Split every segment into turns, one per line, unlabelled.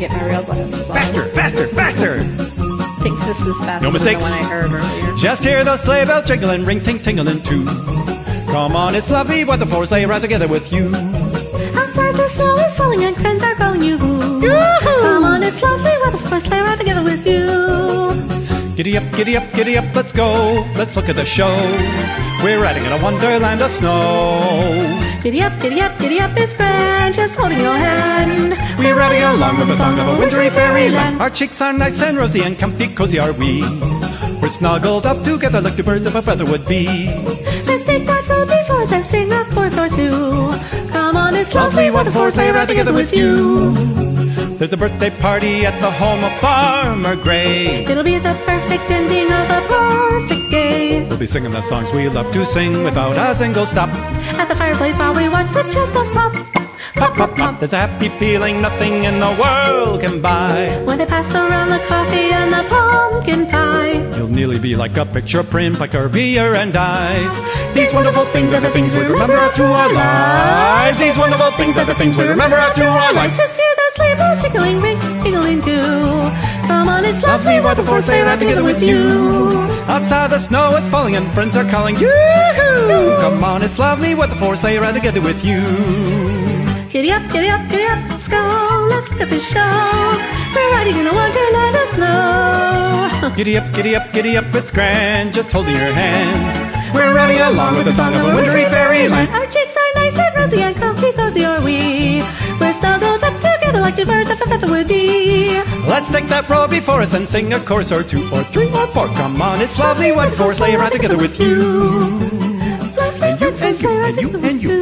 get my real glasses on.
Faster, faster, faster!
I think this is faster
No mistakes.
than the one I heard earlier.
Just hear those sleigh bells jingling, ring ting tingling too. Come on, it's lovely weather for a sleigh ride together with you.
Outside the snow is falling and friends are calling you. Come on, it's lovely weather for a sleigh ride together with you.
Giddy up, giddy up, giddy up, let's go. Let's look at the show. We're riding in a wonderland of snow.
Giddy up, giddy up, giddy up, it's grand, just holding your hand.
We're riding along with the song of a wintry fairyland. Our cheeks are nice and rosy and comfy, cozy are we. We're snuggled up together like the birds of a feather would be.
Let's take that road before us and sing a chorus or two. Come on, it's
Lovely
lovely
weather
weather
for
for
a
a
sleigh
sleigh
ride
ride
together
together
with
with you.
There's a birthday party at the home of Farmer Gray.
It'll be the perfect ending of a perfect day.
We'll be singing the songs we love to sing without a single stop.
At the fireplace while we watch the chestnuts pop.
Pop, pop, pop. There's a happy feeling nothing in the world can buy.
When they pass around the coffee and the pumpkin pie.
You'll nearly be like a picture print by Currier and Ives. These wonderful things are the things we remember through our lives. These wonderful things are the things we remember through our lives.
just hear that sleigh bell jiggling, ring, tingling too. Come on, it's lovely
weather for a sleigh ride together with you. Outside the snow is falling and friends are calling you. Come on, it's lovely weather for a sleigh ride together with you.
Giddy up, giddy up, giddy up, let's go. Let's look at the show. We're riding in a wonderland of snow.
Giddy up, giddy up, giddy up, it's grand, just holding your hand. We're riding along with the song of a wintry fairyland.
Our cheeks are nice and rosy and comfy, cozy are we. We're snuggled up together like two birds of a feather would be.
Let's take that road before us and sing a chorus or two or three or four. Come on, it's lovely for a sleigh ride together with you. And you, and you, and you, and you,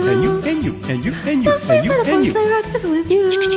and you, and you, and you, and you. And
you.